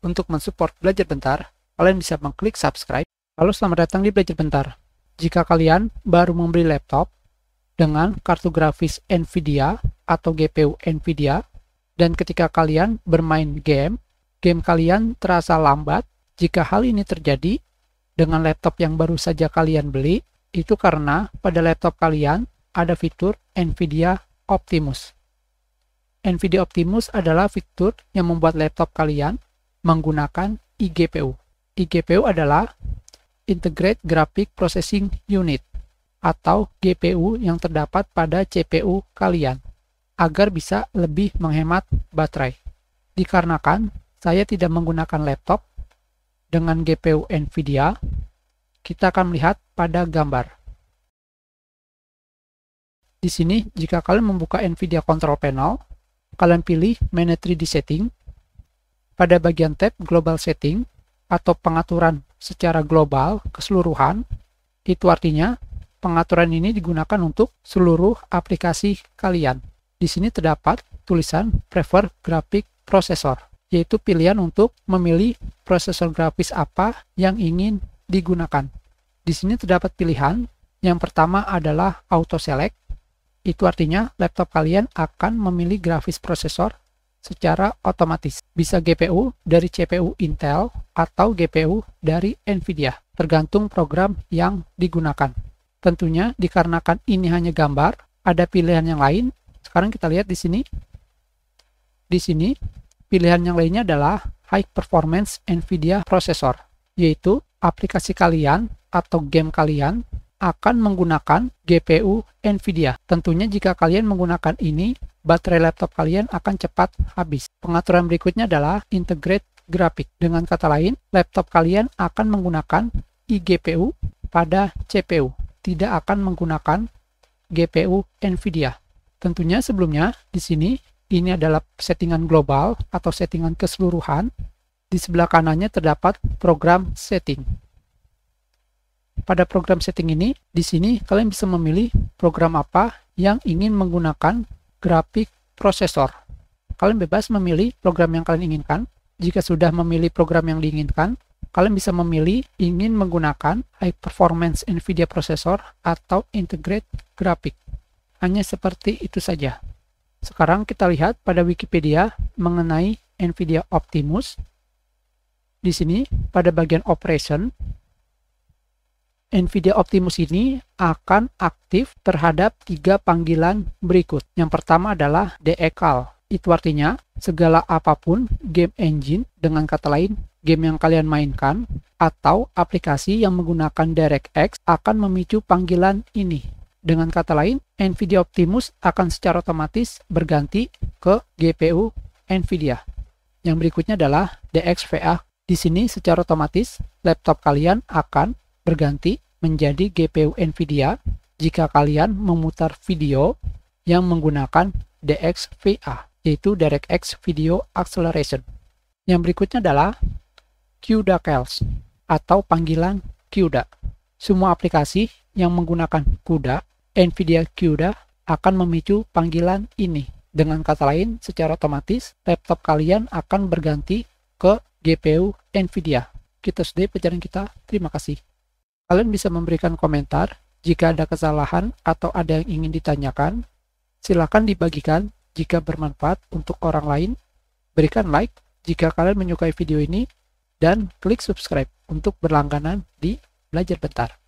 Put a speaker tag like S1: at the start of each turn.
S1: untuk mensupport Belajar Bentar, kalian bisa mengklik subscribe. Lalu selamat datang di Belajar Bentar. Jika kalian baru membeli laptop dengan kartu grafis NVIDIA atau GPU NVIDIA, dan ketika kalian bermain game, game kalian terasa lambat, jika hal ini terjadi dengan laptop yang baru saja kalian beli, itu karena pada laptop kalian ada fitur NVIDIA Optimus. NVIDIA Optimus adalah fitur yang membuat laptop kalian menggunakan eGPU. eGPU adalah Integrate Graphic Processing Unit atau GPU yang terdapat pada CPU kalian agar bisa lebih menghemat baterai. Dikarenakan saya tidak menggunakan laptop dengan GPU NVIDIA, kita akan melihat pada gambar. Di sini, jika kalian membuka NVIDIA Control Panel, kalian pilih Manage 3D Setting. Pada bagian tab Global Setting atau pengaturan secara global keseluruhan, itu artinya pengaturan ini digunakan untuk seluruh aplikasi kalian. Di sini terdapat tulisan Prefer Graphic Processor, yaitu pilihan untuk memilih prosesor grafis apa yang ingin digunakan. Di sini terdapat pilihan, yang pertama adalah Auto Select, itu artinya laptop kalian akan memilih grafis prosesor secara otomatis. Bisa GPU dari CPU Intel atau GPU dari Nvidia, tergantung program yang digunakan. Tentunya dikarenakan ini hanya gambar, ada pilihan yang lain. Sekarang kita lihat di sini. Di sini, pilihan yang lainnya adalah High Performance Nvidia Processor, yaitu aplikasi kalian atau game kalian akan menggunakan GPU NVIDIA. Tentunya jika kalian menggunakan ini, baterai laptop kalian akan cepat habis. Pengaturan berikutnya adalah Integrate Graphic. Dengan kata lain, laptop kalian akan menggunakan eGPU pada CPU, tidak akan menggunakan GPU NVIDIA. Tentunya sebelumnya di sini ini adalah settingan global atau settingan keseluruhan. Di sebelah kanannya terdapat program setting. Pada program setting ini, di sini kalian bisa memilih program apa yang ingin menggunakan grafik prosesor. Kalian bebas memilih program yang kalian inginkan. Jika sudah memilih program yang diinginkan, kalian bisa memilih ingin menggunakan high performance NVIDIA processor atau integrate graphic. Hanya seperti itu saja. Sekarang kita lihat pada Wikipedia mengenai NVIDIA Optimus. Di sini pada bagian operation NVIDIA Optimus ini akan aktif terhadap tiga panggilan berikut. Yang pertama adalah decal. Itu artinya segala apa pun game engine dengan kata lain game yang kalian mainkan atau aplikasi yang menggunakan DirectX akan memicu panggilan ini. Dengan kata lain, NVIDIA Optimus akan secara otomatis berganti ke GPU NVIDIA. Yang berikutnya adalah DXVA. Di sini secara otomatis laptop kalian akan berganti menjadi GPU NVIDIA jika kalian memutar video yang menggunakan DXVA, yaitu DirectX Video Acceleration. Yang berikutnya adalah CUDA CALS atau panggilan CUDA. Semua aplikasi yang menggunakan CUDA, NVIDIA CUDA akan memicu panggilan ini. Dengan kata lain, secara otomatis laptop kalian akan berganti ke GPU NVIDIA. Kita sudah pelajaran kita. Terima kasih. Kalian bisa memberikan komentar jika ada kesalahan atau ada yang ingin ditanyakan. Silakan dibagikan jika bermanfaat untuk orang lain. Berikan like jika kalian menyukai video ini dan klik subscribe untuk berlangganan di Belajar Bentar.